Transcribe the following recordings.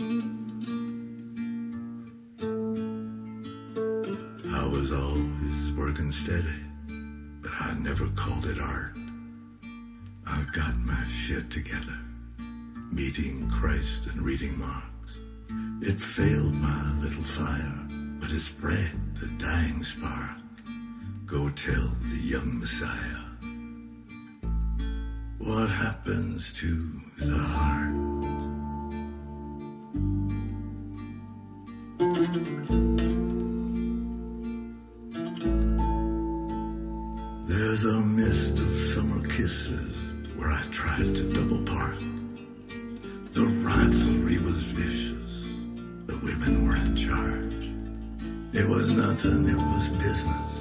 I was always working steady, but I never called it art. I got my shit together, meeting Christ and reading Marx. It failed my little fire, but it spread the dying spark. Go tell the young Messiah what happens to the heart. There's a mist of summer kisses where I tried to double park. The rivalry was vicious, the women were in charge. It was nothing, it was business,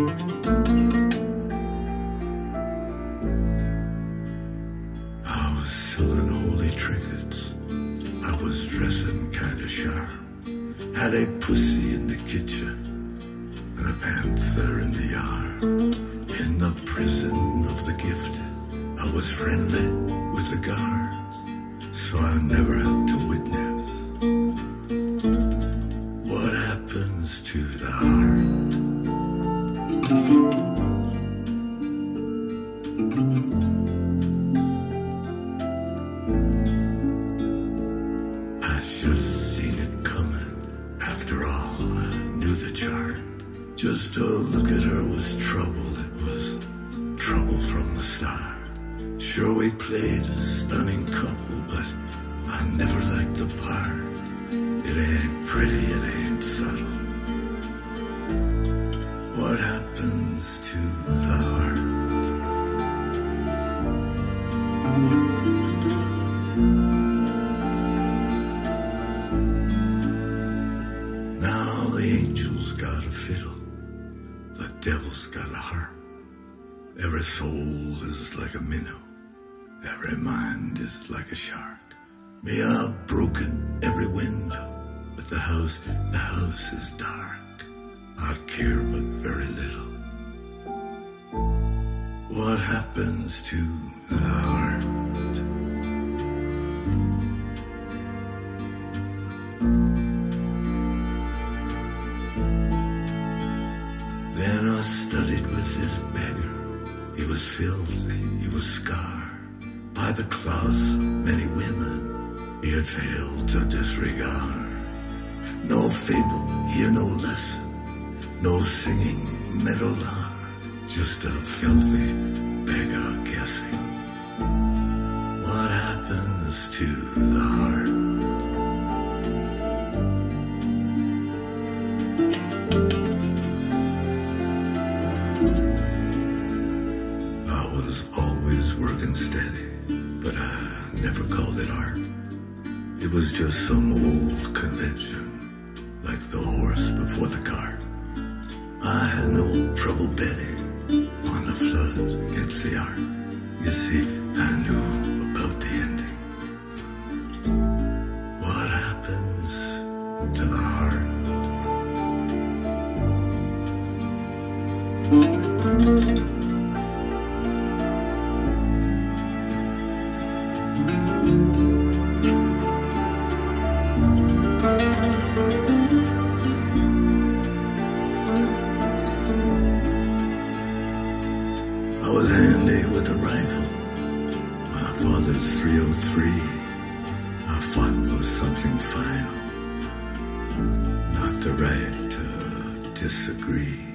I was selling holy trinkets. I was dressing kinda sharp. Had a pussy in the kitchen and a panther in the yard. In the prison of the gifted, I was friendly with the guards, so I never had to witness Just to look at her was trouble. It was trouble from the start. Sure, we played a stunning couple, but I never liked the part. It ain't pretty, it ain't the angel's got a fiddle, the devil's got a harp. Every soul is like a minnow, every mind is like a shark. Me, I've broken every window, but the house, the house is dark. I care He was filthy, he was scarred by the claws of many women he had failed to disregard. No fable, here no lesson, no singing meadowlark, just a filthy but I never called it art. It was just some old convention, like the horse before the cart. I had no trouble betting on the flood against the art. You see, I knew with a rifle. My father's 303. I fought for something final. Not the right to disagree.